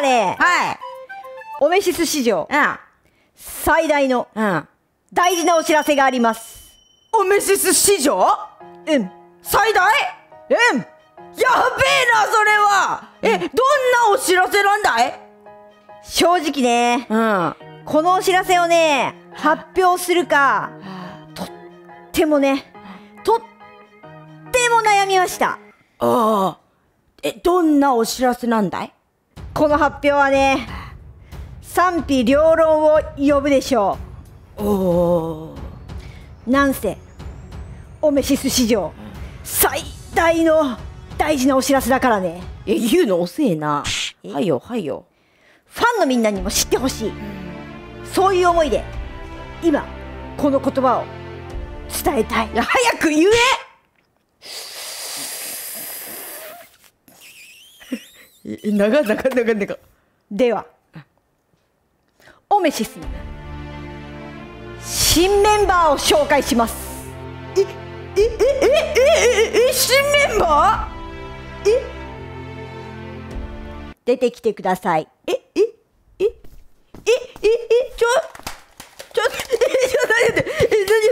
はね、はい。オメシス史上うん。最大のうん。大事なお知らせがあります。オメシス史上？うん。最大？うん。やべえな、それはえ、どんなお知らせなんだい？正直ね、うん。このお知らせをね、発表するか、とってもね、とっても悩みました。ああ。え、どんなお知らせなんだい？この発表はね、賛否両論を呼ぶでしょおお。う。なんせ、オメシス史上最大の大事なお知らせだからね。え、言うの遅えな。え？はいよ、はいよ。ファンのみんなにも知ってほしい。そういう思いで、今、この言葉を伝えたい。早く言ええ、長々長々。では、オメシスの新メンバーを紹介します。え、え、え、え、え、え、新メンバー？え、出てきてください。え、え、え、え、え、え、ちょ、ちょ、え、ちょ、って、え、何やって、え、ち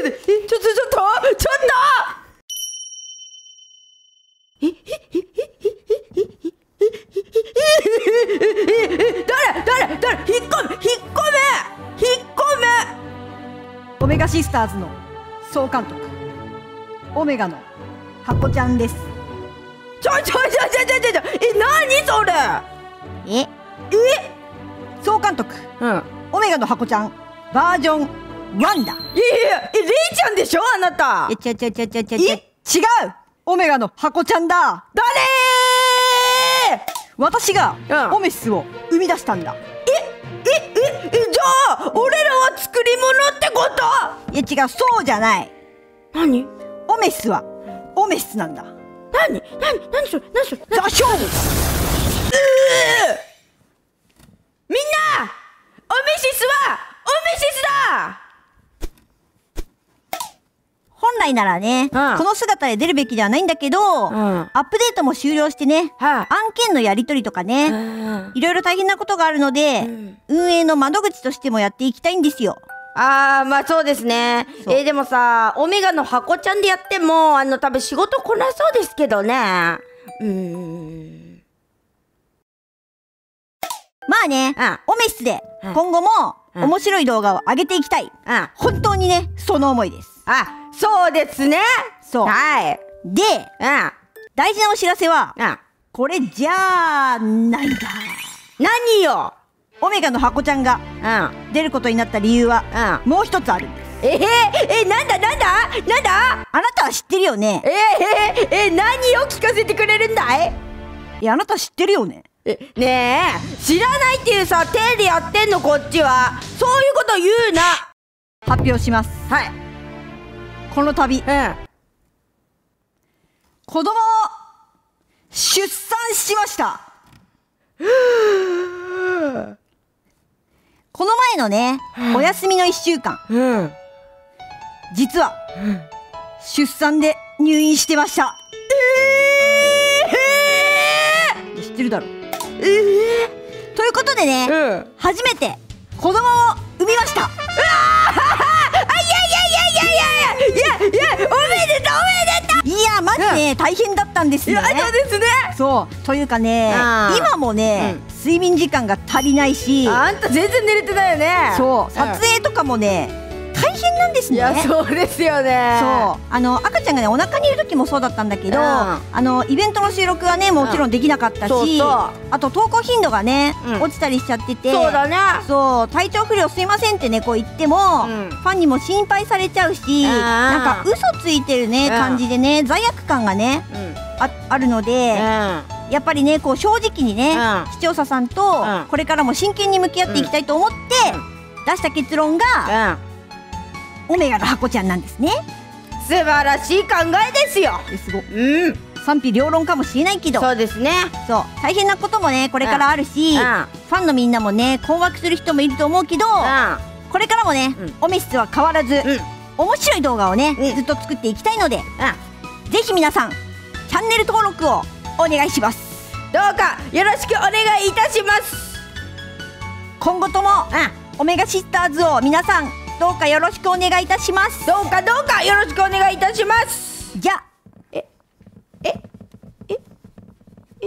メガシスターズの総監督、オメガのハコちゃんです。ちょ、ちょ、ちょ、ちょ、ちょ、ちょ、え、何それ？え？え、総監督、うん。オメガのハコちゃん、バージョン1だ。いやいや、え、レイちゃんでしょ？あなたえ、。ちゃちゃちゃちゃちゃえ？ちゃ。違うオメガのハコちゃんだ誰？私がうんオメシスを生み出したんだ。え、え、え、じゃあ、俺らは作り物ってこと？いや違う、そうじゃない。何？オメシスは。オメシスなんだ。何？何？何それ？何それ？ザ・勝負。みんなオメシスはオメシスだ本来ならね、うんこの姿で出るべきではないんだけど、んアップデートも終了してね、はい案件のやり取りとかね、いろいろ大変なことがあるので、ん運営の窓口としてもやっていきたいんですよ。あー、まあそうですね。そうえーでもさ、オメガの箱ちゃんでやっても、あの、多分仕事こなそうですけどね。うーん。まあね、うんオメシスでうん今後もうん面白い動画を上げていきたい。あ、本当にね、その思いです。あ、そうですね。そうはい。で、うん。大事なお知らせは、うん。これじゃないんだ。何よオメガのハコちゃんがうん。出ることになった理由は、うん。もう一つあるんです。えー、え、なんだなんだ？なんだ？あなたは知ってるよねえー、えー、えー、何を聞かせてくれるんだい？いや、あなた知ってるよねえ、ねえ、知らないっていうさ、手でやってんのこっちは。そういうこと言うな。発表します。はい。この度、うん。子供を出産しました。この前のね、お休みの1週間、うん。実は、出産で入院してました。え知ってるだろ。ー、え。ということでね、ー、うん。初めて子供を産みました。あ、いめでとうおめでといや、マジね、大変だったんですういよねや、。そうですね。そう。というかね、うん今もね、う睡眠時間が足りないし、あんた全然寝れてないよね。そう、撮影とかもね、大変なんですね。いや、そうですよね。そう。あの赤ちゃんがねお腹にいる時もそうだったんだけど、うん。あのイベントの収録はねもちろんできなかったし、そうそう。あと投稿頻度がね、うん。落ちたりしちゃってて。そうだね。そう。体調不良すいませんってねこう言っても、うん。ファンにも心配されちゃうし、なんか嘘ついてるね、うん。感じでね罪悪感がねうん。ああるので、やっぱりねこう正直にね、うん。視聴者さんとうん。これからも真剣に向き合っていきたいと思って、出した結論が、うん。オメガのハコちゃんなんですね。素晴らしい考えですよ。ですごうん。賛否両論かもしれないけどそうですね。そう大変なこともねこれからあるし、うんファンのみんなもね困惑する人もいると思うけど、うこれからもね、うんオメシスは変わらず、ん。うん。面白い動画をね、うんずっと作っていきたいので、ぜひ皆さんチャンネル登録をお願いしますどうかよろしくお願いいたします。今後ともオメガシスターズを皆さんどうかよろしくお願いいたします。どうかどうかよろしくお願いいたします。じゃえええええ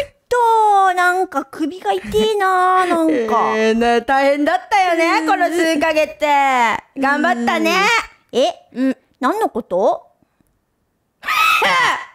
えとなんか首が痛えななんか、えーな大変だったよね、この数ヶ月。頑張ったね。え、うん、何のこと？